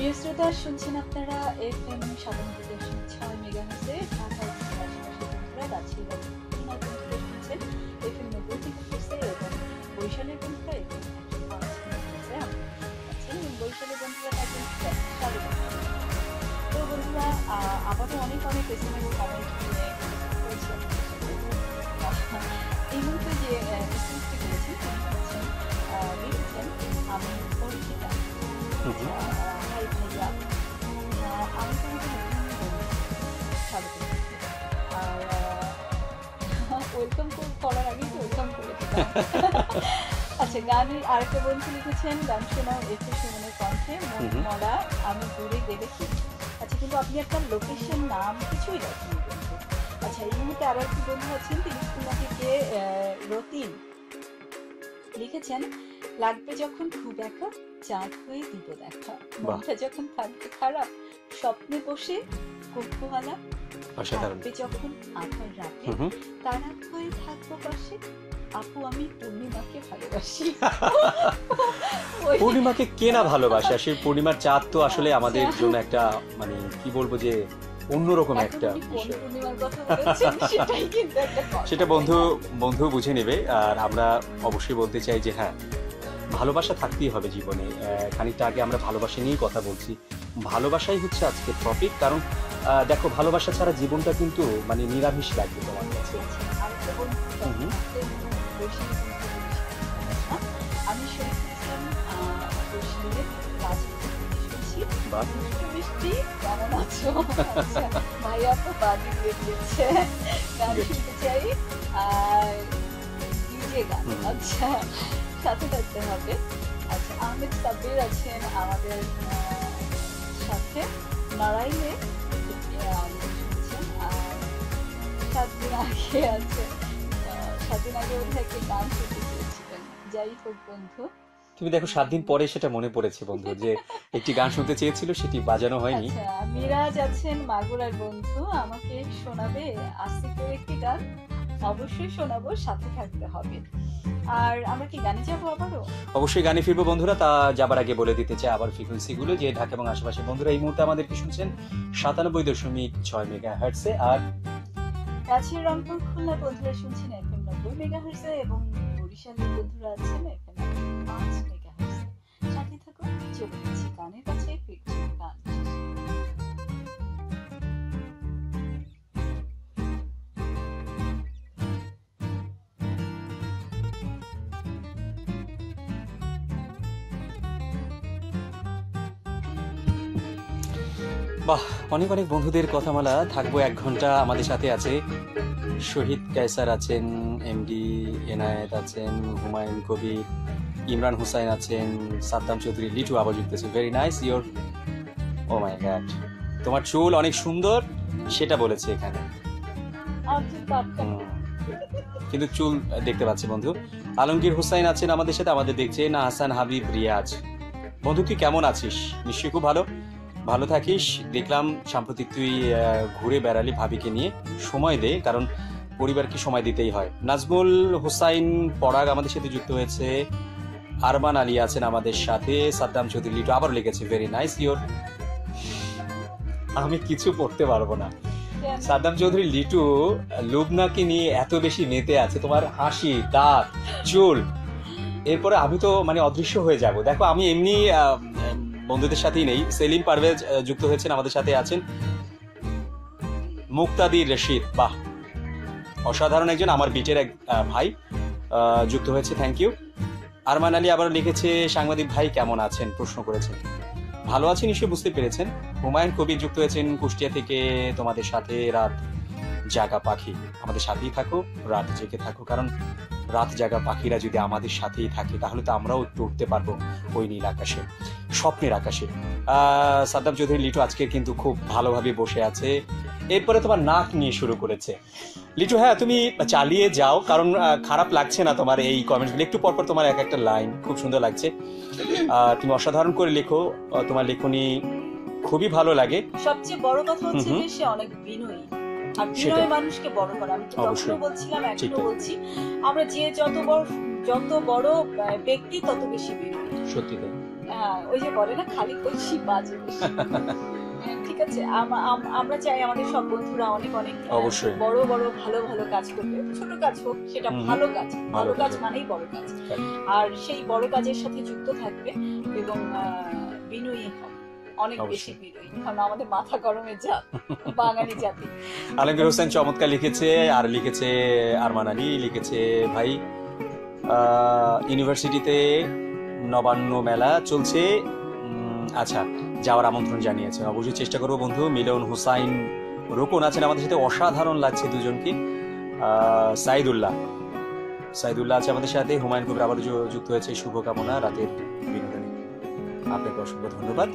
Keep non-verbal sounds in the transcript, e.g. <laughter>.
প্রিয় শ্রোতা শুনছেন আপনারা এফ এম সাতানব্বই দশমিক ছয় মেগা হাসে ঢাকা বন্ধুরা খুলনা বন্ধুরা শুনছেন এফ এম নব্বই থেকে এবং বরিশালের বন্ধুরা এফ এম এবং বরিশালের বন্ধুরা স্বাগত। তো বন্ধুরা আবারও অনেক অনেক এসএমএস কমেন্ট নিয়ে করেছি এই মুহূর্তে যে এসএমএসটি করেছেন তিনি হচ্ছেন লিখেছেন আমি পরিচিতা ওয়েলকাম করার আগেই ওয়েলকাম করে <laughs> আচ্ছা গানের আরেকটা বন্ধু লিখেছেন গান শোনাও এসে সুমনের কণ্ঠে। মরা আমি দূরে দেখেছি আচ্ছা কিন্তু আপনি একটা লোকেশন নাম কিছুই রাখেন আচ্ছা এই মুহূর্তে আবার একটি বন্ধু আছেন তিনি আহ, রতিন লিখেছেন লাগবে যখন খুব একা চাঁদ হয়ে দিব দেখা। মনটা যখন থাকবে খারাপ স্বপ্নে বসে কক্ষহালা অসাধারণ। যখন আধার রাতে। তারা হয়ে থাকব পাশে। আপু আমি পূর্ণিমাকে ভালোবাসি। পূর্ণিমাকে কে না ভালোবাসে? সেই পূর্ণিমার চাঁদ তো আসলে আমাদের আচ্ছা। জন্য একটা মানে কি বলব যে অন্যরকম একটা সেটা বন্ধু? বন্ধু বুঝে নেবে। আর আমরা অবশ্যই বলতে চাই যে হ্যাঁ ভালোবাসা থাকতেই হবে জীবনে। খানিকটা আগে আমরা ভালোবাসা নিয়েই কথা বলছি। ভালোবাসাই হচ্ছে আজকে টপিক কারণ দেখো ভালোবাসা ছাড়া জীবনটা কিন্তু মানে নিরামিষ লাগবে তোমার কাছে। সাথে থাকতে হবে আচ্ছা আহমেদ সাব্বির আছেন আমাদের সাথে আর সাত আগে আছে সাত আগে বোধহয় একটি গান শুনতে চেয়েছিলেন যাই হোক বন্ধু তুমি দেখো সাত দিন পরে সেটা মনে পড়েছে, বন্ধু, যে একটি গান শুনতে চেয়েছিল, সেটি বাজানো হয়নি। আচ্ছা মিরাজ আছেন মাগুরার বন্ধু, আমাকে শোনাবে আস্তিকের একটি গান। অবশ্যই শোনাবো, সাথে থাকতে হবে। আর আমরা কি গানে যাব আবারও? অবশ্যই গানে ফিরবো বন্ধুরা। তা যাবার আগে বলে দিতে চাই আবার ফ্রিকোয়েন্সি গুলো যে ঢাকা এবং আশেপাশে বন্ধুরা এই মুহূর্তে আমাদেরকে শুনছেন সাতানব্বই দশমিক ছয় মেগা হার্টসে আর রাজশাহী রংপুর খুলনা বন্ধুরা শুনছেন এফএম নব্বই মেগা হার্টসে এবং বরিশালের বাহ অনেক অনেক বন্ধুদের কথামালা থাকব এক ঘণ্টা আমাদের সাথে আছে। শহীদ কায়সার আছেন এমডি এনায়েত আছেন হুমায়ুন কবির ইমরান হুসাইন আছেন সাদ্দাম চৌধুরী লিটু আবার যুক্ত আছে। Very nice your oh my god তোমার চুল অনেক সুন্দর সেটা বলেছে এখানে। কিন্তু চুল দেখতে পাচ্ছি বন্ধু। আলমগীর হুসাইন আছেন আমাদের সাথে আমাদের দেখছে। না হাসান হাবিব রিয়াজ। বন্ধু তুই কেমন আছিস? নিশ্চয়ই খুব ভালো। ভালো থাকিস। দেখলাম সাম্প্রতিক তুই ঘুরে বেড়ালি ভাবিকে নিয়ে। সময় দে, কারণ পরিবারকে সময় দিতেই হয়। নাজমুল হুসাইন পরাগ আমাদের সাথে যুক্ত হয়েছে। আরমান আলী আছেন আমাদের সাথে। সাদ্দাম চৌধুরী লিটু আবার লিখেছে ভেরি নাইস ইয়োর আমি কিছু পড়তে পারব না। সাদ্দাম চৌধুরী, লিটু, লুবনাকে নিয়ে এত বেশি মেতে আছে। তোমার হাসি, দাঁত, চুল। এরপরে আমি তো মানে অদৃশ্য হয়ে যাব। দেখো, আমি এমনি বন্ধুদের সাথেই নেই। সেলিম পারভেজ যুক্ত হয়েছেন, আমাদের সাথে আছেন। মুক্তাদির রশিদ, বাহ। অসাধারণ একজন, আমার বিটের এক ভাই। যুক্ত হয়েছে থ্যাংক ইউ আরমান আলী আবার লিখেছে, সাংবাদিক ভাই, কেমন আছেন? প্রশ্ন করেছেন। ভালো আছি, নিশ্চয়ই বুঝতে পেরেছেন। হুমায়ুন কবির যুক্ত হয়েছেন কুষ্টিয়া থেকে, তোমাদের সাথে রাত জাগা পাখি। আমাদের সাথেই থাকো, রাত জেগে থাকো, কারণ রাত জাগা পাখিরা যদি আমাদের সাথেই থাকে, তাহলে তো আমরাও উঠতে পারব ওই নীল আকাশে। স্বপ্নের আকাশে। সাদ্দাম চৌধুরী লিটু আজকে কিন্তু খুব ভালোভাবে বসে আছে। এরপরে তোমার নাক নিয়ে শুরু করেছে। লিটু হ্যাঁ তুমি চালিয়ে যাও কারণ খারাপ লাগছে না তোমার এই কমেন্টগুলো একটু পরপর তোমার এক একটা লাইন খুব সুন্দর লাগছে। তুমি অসাধারণ করে লেখো। তোমার লেখনী খুবই ভালো লাগে। সবচেয়ে বড় কথা হচ্ছে। যে সে অনেক বিনয়ী। আর বিনয় মানুষকে বড় করে। আমি তো বলছিলাম এখনও বলছি আমরা যে যত বড় যত বড় ব্যক্তি তত বেশি বিনয়ী। সত্যি তাই। ওই যে বলে না খালি কলসি বাজে হ্যাঁ, <laughs> ঠিক আছে আম- আম- আমরা চাই আমাদের সব বন্ধুরা অনেক অনেক অবশ্যই। বড় বড় ভালো ভালো কাজ করবে। ছোট কাজ হোক সেটা ভালো কাজ। ভালো কাজ মানেই বড় কাজ। আর সেই বড় কাজের সাথে যুক্ত থাকবে এবং বিনয়ী হবে অনেক বেশি বিনয়ী কারণ আমাদের মাথা গরমের জাত বাঙালি জাতি। আলমগীর হোসেন চমৎকার লিখেছে আর লিখেছে আরমান আলী লিখেছে ভাই আহ, ইউনিভার্সিটিতে নবান্ন মেলা চলছে। আচ্ছা যাওয়ার আমন্ত্রণ জানিয়েছে। অবশ্যই চেষ্টা করব বন্ধু। মিলন হুসাইন রোকন আছেন আমাদের সাথে। অসাধারণ লাগছে দুজনকে। সাইদুল্লাহ। সাইদুল্লাহ আছে আমাদের সাথে। হুমায়ুন কবির আবার যুক্ত হয়েছে। শুভকামনা রাতের বিনোদনে। আপনাকে অসংখ্য ধন্যবাদ।